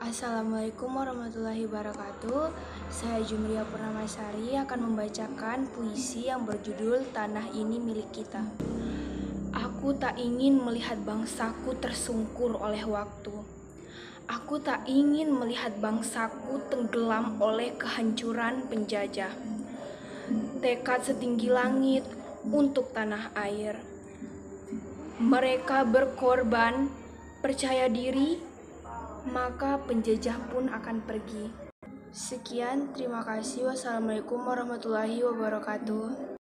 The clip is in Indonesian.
Assalamualaikum warahmatullahi wabarakatuh. Saya Jumria Purnamasari akan membacakan puisi yang berjudul Tanah Ini Milik Kita. Aku tak ingin melihat bangsaku tersungkur oleh waktu. Aku tak ingin melihat bangsaku tenggelam oleh kehancuran penjajah. Tekad setinggi langit untuk tanah air. Mereka berkorban, percaya diri, maka penjajah pun akan pergi. Sekian, terima kasih. Wassalamualaikum warahmatullahi wabarakatuh.